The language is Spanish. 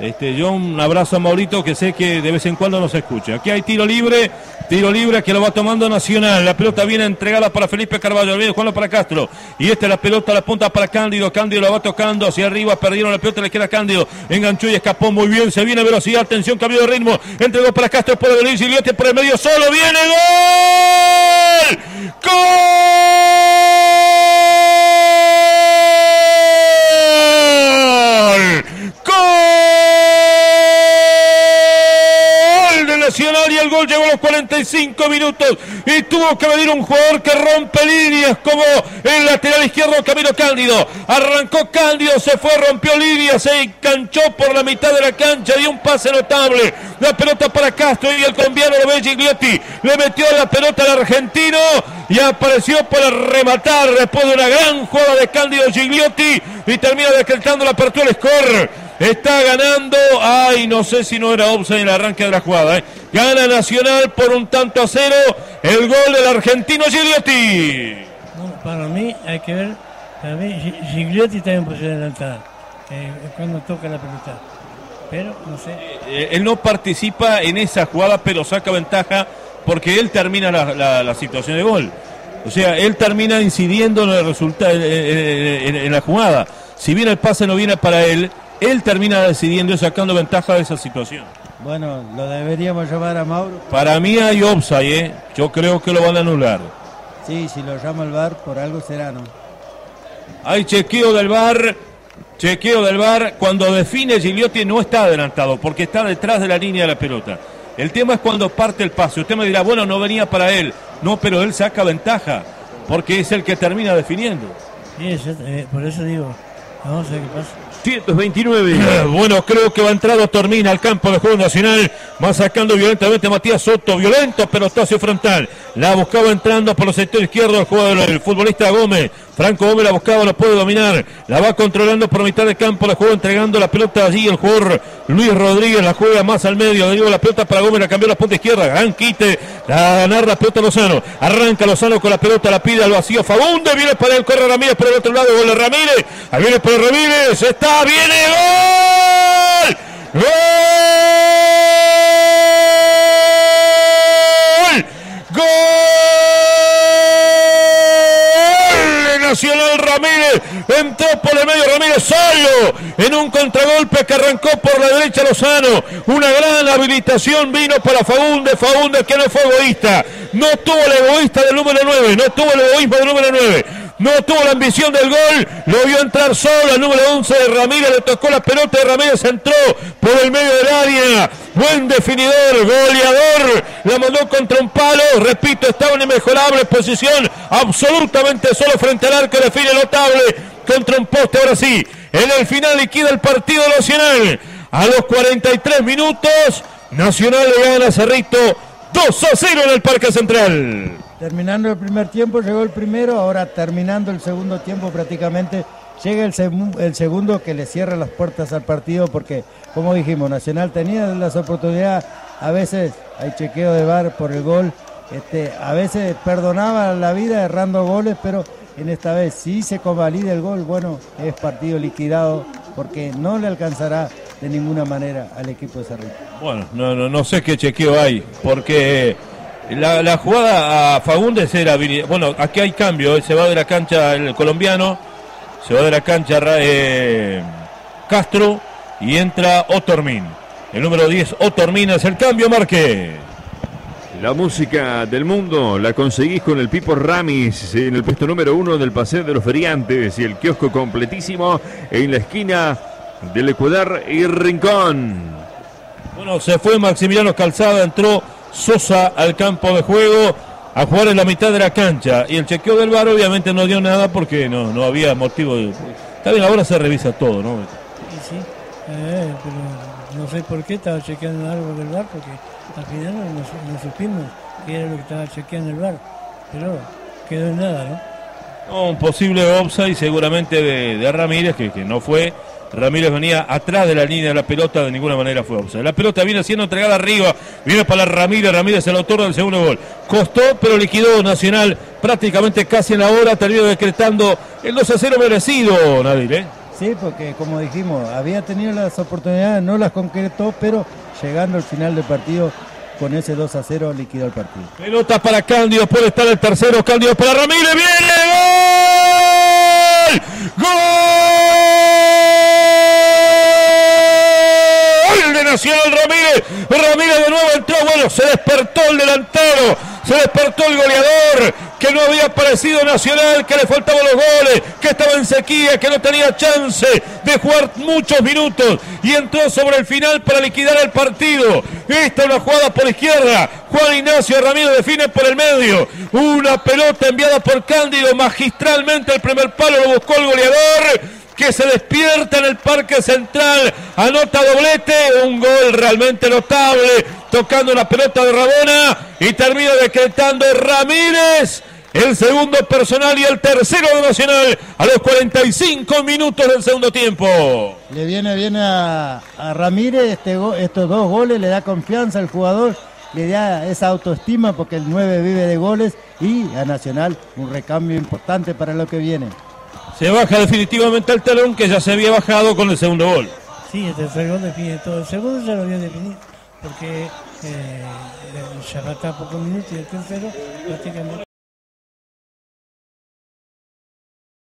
Este, yo un abrazo a Maurito que sé que de vez en cuando nos escucha. Aquí hay tiro libre, tiro libre que lo va tomando Nacional. La pelota viene entregada para Felipe Carvalho, viene jugando para Castro. Y esta es la pelota, la punta para Cándido. Cándido la va tocando hacia arriba, perdieron la pelota, le queda Cándido. Enganchó y escapó muy bien, se viene velocidad, atención, cambio de ritmo. Entregó para Castro, puede venir Silviote por el medio solo, viene gol. ¡Gol! Y el gol llegó a los 45 minutos y tuvo que venir un jugador que rompe líneas como el lateral izquierdo Camilo Cándido. Arrancó Cándido, se fue, rompió líneas, se enganchó por la mitad de la cancha, dio un pase notable. La pelota para Castro y el colombiano lo ve Gigliotti. Le metió la pelota al argentino y apareció para rematar después de una gran jugada de Cándido Gigliotti y termina decretando la apertura del score. Está ganando. Ay, no sé si no era offside en el arranque de la jugada. ¿eh? Gana Nacional por un tanto a cero. El gol del argentino Gigliotti. No, para mí hay que ver. Para mí Gi- Gigliotti también puede adelantar eh, cuando toca la pelota. Pero no sé. Eh, él no participa en esa jugada, pero saca ventaja porque él termina la, la- la situación de gol. O sea, él termina incidiendo en el resultado en, en- en la jugada. Si bien el pase no viene para él, él termina decidiendo y sacando ventaja de esa situación. Bueno, lo deberíamos llamar a Mauro. Para mí hay offside, ¿eh? Yo creo que lo van a anular. Sí, si lo llama el bar, por algo será, ¿no? Hay chequeo del bar. Chequeo del bar. Cuando define Gigliotti no está adelantado porque está detrás de la línea de la pelota. El tema es cuando parte el pase. Usted me dirá, bueno, no venía para él. No, pero él saca ventaja porque es el que termina definiendo. Sí, eso, eh, por eso digo. A ver qué pasa. 129. Bueno, creo que va entrado Tormina al campo de juego nacional. Va sacando violentamente a Matías Soto. Violento pelotazo frontal. La buscaba entrando por los sectores izquierdos el jugador, el futbolista Gómez. Franco Gómez la buscaba, la puede dominar. La va controlando por mitad de campo. La juega entregando la pelota allí. El jugador Luis Rodríguez la juega más al medio. Dio la pelota para Gómez. La cambió la punta izquierda. Gran quite. La ganar la pelota Lozano. Arranca Lozano con la pelota. La pide al vacío. Fagunde viene para él. Corre Ramírez por el otro lado. Gol de Ramírez. Ahí viene para Ramírez. Está. Viene gol. ¡Gol! ¡Gol! Nacional Ramírez entró por el medio Ramírez solo en un contragolpe que arrancó por la derecha Lozano. Una gran habilitación vino para Fagunde. Fagunde que no fue egoísta. No tuvo el egoísta del número 9. No tuvo el egoísmo del número 9. No tuvo la ambición del gol. Lo vio entrar solo al número 11 de Ramírez. Le tocó la pelota de Ramírez. Entró por el medio del área. Buen definidor, goleador. La mandó contra un palo. Repito, estaba en inmejorable posición. Absolutamente solo frente al arco. Define notable contra un poste. Ahora sí, en el final liquida el partido nacional. A los 43 minutos, Nacional le gana a Cerrito 2 a 0 en el Parque Central. Terminando el primer tiempo, llegó el primero, ahora terminando el segundo tiempo prácticamente, llega el, segu- el segundo que le cierra las puertas al partido porque, como dijimos, Nacional tenía las oportunidades, a veces hay chequeo de bar por el gol, este, a veces perdonaba la vida errando goles, pero en esta vez sí se convalida el gol, bueno, es partido liquidado porque no le alcanzará de ninguna manera al equipo de Cerrito. Bueno, no, no, no sé qué chequeo hay, porque la, la jugada a Fagundes era. Bueno, aquí hay cambio, eh, se va de la cancha el colombiano, se va de la cancha eh, Castro y entra Otormin. El número 10, Otormin, es el cambio, Marque. La música del mundo la conseguís con el Pipo Ramis en el puesto número uno del Paseo de los Feriantes y el kiosco completísimo en la esquina del Ecuador y Rincón. Bueno, se fue Maximiliano Calzada, entró Sosa al campo de juego a jugar en la mitad de la cancha. Y el chequeo del bar obviamente no dio nada porque no, no había motivo de... Está bien, ahora se revisa todo, ¿no? Y sí, eh, pero no sé por qué estaba chequeando algo del bar, porque al final no, no- no supimos qué era lo que estaba chequeando el bar. Pero quedó en nada, ¿no? No, un posible offside seguramente de, de Ramírez, que, que no fue. Ramírez venía atrás de la línea de la pelota, de ninguna manera fue offside. La pelota viene siendo entregada arriba, viene para Ramírez, Ramírez el autor del segundo gol. Costó, pero liquidó Nacional prácticamente casi en la hora, terminó decretando el 2 a 0 merecido, Nadir, ¿eh? Sí, porque como dijimos, había tenido las oportunidades, no las concretó, pero llegando al final del partido con ese 2 a 0 liquidó el partido. Pelota para Cándido, puede estar el tercero, Cándido para Ramírez, viene, gol, gol Nacional Ramírez, Ramírez de nuevo entró, bueno, se despertó el delantero, se despertó el goleador, que no había aparecido Nacional, que le faltaban los goles, que estaba en sequía, que no tenía chance de jugar muchos minutos y entró sobre el final para liquidar el partido. Esta es una jugada por izquierda. Juan Ignacio Ramírez define por el medio. Una pelota enviada por Cándido magistralmente el primer palo, lo buscó el goleador que se despierta en el Parque Central, anota doblete, un gol realmente notable, tocando una pelota de Rabona y termina decretando Ramírez el segundo personal y el tercero de Nacional a los 45 minutos del segundo tiempo. Le viene bien a, a Ramírez este estos dos goles, le da confianza al jugador, le da esa autoestima porque el 9 vive de goles y a Nacional un recambio importante para lo que viene. Se baja definitivamente el telón que ya se había bajado con el segundo gol. Sí, el tercer gol define todo. El segundo ya lo había definido porque eh, ya falta pocos minutos y el tercero prácticamente.